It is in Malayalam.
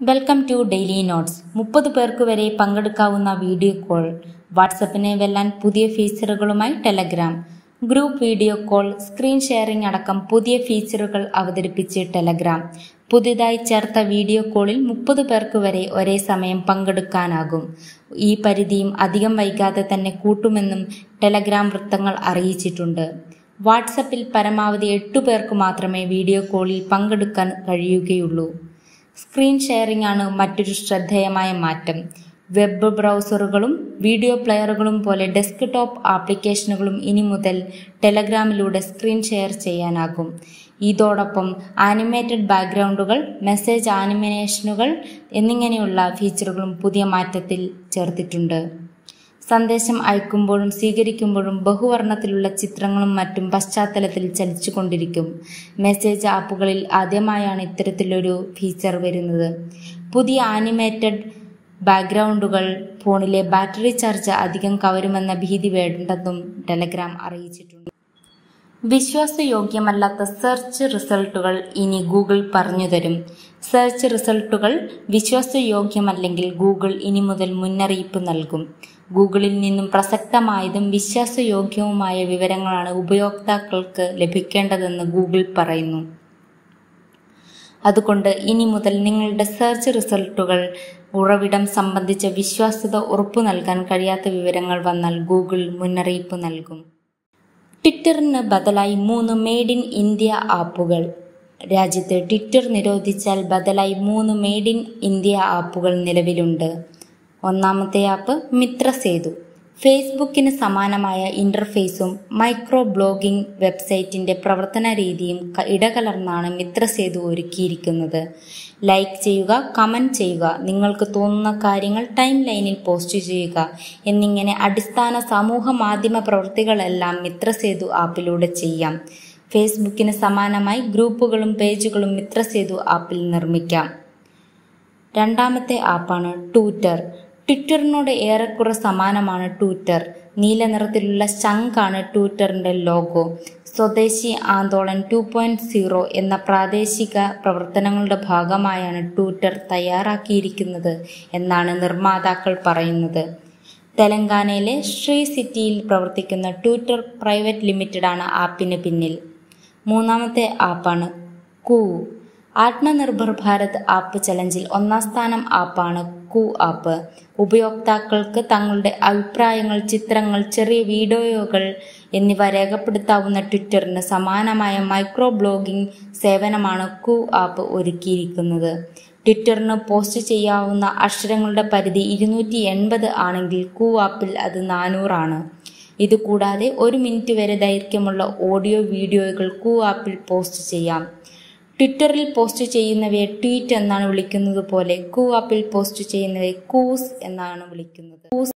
വെൽക്കം ടു ഡെയിലി നോട്ട്സ് മുപ്പത് പേർക്ക് വരെ പങ്കെടുക്കാവുന്ന വീഡിയോ കോൾ വാട്സപ്പിനെ വെല്ലാൻ പുതിയ ഫീച്ചറുകളുമായി Telegram group video call screen sharing അടക്കം പുതിയ ഫീച്ചറുകൾ അവതരിപ്പിച്ച് ടെലഗ്രാം പുതിയതായി ചേർത്ത വീഡിയോ കോളിൽ മുപ്പത് പേർക്ക് വരെ ഒരേ സമയം പങ്കെടുക്കാനാകും. ഈ പരിധിയും അധികം വൈകാതെ തന്നെ കൂട്ടുമെന്നും ടെലഗ്രാം വൃത്തങ്ങൾ അറിയിച്ചിട്ടുണ്ട്. വാട്സപ്പിൽ പരമാവധി എട്ടു പേർക്ക് മാത്രമേ വീഡിയോ കോളിൽ പങ്കെടുക്കാൻ കഴിയുകയുള്ളൂ. സ്ക്രീൻ ഷെയറിംഗ് ആണ് മറ്റൊരു ശ്രദ്ധേയമായ മാറ്റം. വെബ് ബ്രൗസറുകളും വീഡിയോ പ്ലെയറുകളും പോലെ ഡെസ്ക്ടോപ്പ് ആപ്ലിക്കേഷനുകളും ഇനി മുതൽ ടെലഗ്രാമിലൂടെ സ്ക്രീൻ ഷെയർ ചെയ്യാനാകും. ഇതോടൊപ്പം ആനിമേറ്റഡ് ബാക്ക്ഗ്രൗണ്ടുകൾ മെസ്സേജ് ആനിമേഷനുകൾ എന്നിങ്ങനെയുള്ള ഫീച്ചറുകളും പുതിയ മാറ്റത്തിൽ ചേർത്തിട്ടുണ്ട്. സന്ദേശം അയക്കുമ്പോഴും സ്വീകരിക്കുമ്പോഴും ബഹുവർണത്തിലുള്ള ചിത്രങ്ങളും മറ്റും പശ്ചാത്തലത്തിൽ ചലിച്ചുകൊണ്ടിരിക്കും. മെസ്സേജ് ആപ്പുകളിൽ ആദ്യമായാണ് ഇത്തരത്തിലൊരു ഫീച്ചർ വരുന്നത്. പുതിയ ആനിമേറ്റഡ് ബാക്ക്ഗ്രൗണ്ടുകൾ ഫോണിലെ ബാറ്ററി ചാർജ് അധികം കവരുമെന്ന ഭീതി വേണ്ടെന്നും ടെലഗ്രാം അറിയിച്ചിട്ടുണ്ട്. വിശ്വാസയോഗ്യമല്ലാത്ത സെർച്ച് റിസൾട്ടുകൾ ഇനി ഗൂഗിൾ പറഞ്ഞു തരും. സെർച്ച് റിസൾട്ടുകൾ വിശ്വാസയോഗ്യമല്ലെങ്കിൽ ഗൂഗിൾ ഇനി മുതൽ മുന്നറിയിപ്പ് നൽകും. ഗൂഗിളിൽ നിന്നും പ്രസക്തമായതും വിശ്വാസയോഗ്യവുമായ വിവരങ്ങളാണ് ഉപയോക്താക്കൾക്ക് ലഭിക്കേണ്ടതെന്ന് ഗൂഗിൾ പറയുന്നു. അതുകൊണ്ട് ഇനി മുതൽ നിങ്ങളുടെ സെർച്ച് റിസൾട്ടുകൾ ഉറവിടം സംബന്ധിച്ച വിശ്വാസ്യത ഉറപ്പു നൽകാൻ കഴിയാത്ത വിവരങ്ങൾ വന്നാൽ ഗൂഗിൾ മുന്നറിയിപ്പ് നൽകും. ട്വിറ്ററിന് ബദലായി മൂന്ന് മെയ്ഡ് ഇൻ ഇന്ത്യ ആപ്പുകൾ. രാജ്യത്ത് ട്വിറ്റർ നിരോധിച്ചാൽ ബദലായി മൂന്ന് മെയ്ഡ് ഇൻ ഇന്ത്യ ആപ്പുകൾ നിലവിലുണ്ട്. ഒന്നാമത്തെ ആപ്പ് മിത്ര സേതു ഫേസ്ബുക്കിന് സമാനമായ ഇന്റർഫേസും മൈക്രോ ബ്ലോഗിംഗ് വെബ്സൈറ്റിന്റെ പ്രവർത്തന രീതിയും ഇടകലർന്നാണ് മിത്രസേതു ഒരുക്കിയിരിക്കുന്നത്. ലൈക്ക് ചെയ്യുക കമന്റ് ചെയ്യുക നിങ്ങൾക്ക് തോന്നുന്ന കാര്യങ്ങൾ ടൈം ലൈനിൽ പോസ്റ്റ് ചെയ്യുക എന്നിങ്ങനെ അടിസ്ഥാന സമൂഹ മാധ്യമ പ്രവൃത്തികളെല്ലാം മിത്രസേതു ആപ്പിലൂടെ ചെയ്യാം. ഫേസ്ബുക്കിന് സമാനമായി ഗ്രൂപ്പുകളും പേജുകളും മിത്രസേതു ആപ്പിൽ നിർമ്മിക്കാം. രണ്ടാമത്തെ ആപ്പാണ് ട്വിറ്റർ ട്വിറ്ററിനോട് ഏറെക്കുറെ സമാനമാണ് ട്വിറ്റർ. നീല നിറത്തിലുള്ള ശംഖാണ് ട്വിറ്ററിന്റെ ലോഗോ. സ്വദേശി ആന്തോളൻ ടു പോയിന്റ് സീറോ എന്ന പ്രാദേശിക പ്രവർത്തനങ്ങളുടെ ഭാഗമായാണ് ട്വിറ്റർ തയ്യാറാക്കിയിരിക്കുന്നത് എന്നാണ് നിർമ്മാതാക്കൾ പറയുന്നത്. തെലങ്കാനയിലെ ശ്രീ സിറ്റിയിൽ പ്രവർത്തിക്കുന്ന ട്വിറ്റർ പ്രൈവറ്റ് ലിമിറ്റഡാണ് ആപ്പിന് പിന്നിൽ. മൂന്നാമത്തെ ആപ്പാണ് കൂ. ആത്മനിർഭർ ഭാരത് ആപ്പ് ചലഞ്ചിൽ ഒന്നാം സ്ഥാനം ആപ്പാണ് കു ആപ്പ്. ഉപയോക്താക്കൾക്ക് തങ്ങളുടെ അഭിപ്രായങ്ങൾ ചിത്രങ്ങൾ ചെറിയ വീഡിയോകൾ എന്നിവ രേഖപ്പെടുത്താവുന്ന ട്വിറ്ററിന് സമാനമായ മൈക്രോ ബ്ലോഗിംഗ് സേവനമാണ് കു ആപ്പ് ഒരുക്കിയിരിക്കുന്നത്. ട്വിറ്ററിന് പോസ്റ്റ് ചെയ്യാവുന്ന അക്ഷരങ്ങളുടെ പരിധി ഇരുന്നൂറ്റി എൺപത് ആണെങ്കിൽ കു ആപ്പിൽ അത് നാനൂറാണ് ഇതുകൂടാതെ ഒരു മിനിറ്റ് വരെ ദൈർഘ്യമുള്ള ഓഡിയോ വീഡിയോകൾ കൂ ആപ്പിൽ പോസ്റ്റ് ചെയ്യാം. ട്വിറ്ററിൽ പോസ്റ്റ് ചെയ്യുന്നവയെ ട്വീറ്റ് എന്നാണ് വിളിക്കുന്നത് പോലെ കൂ ആപ്പിൽ പോസ്റ്റ് ചെയ്യുന്നവയെ കൂസ് എന്നാണ് വിളിക്കുന്നത്. കൂസ്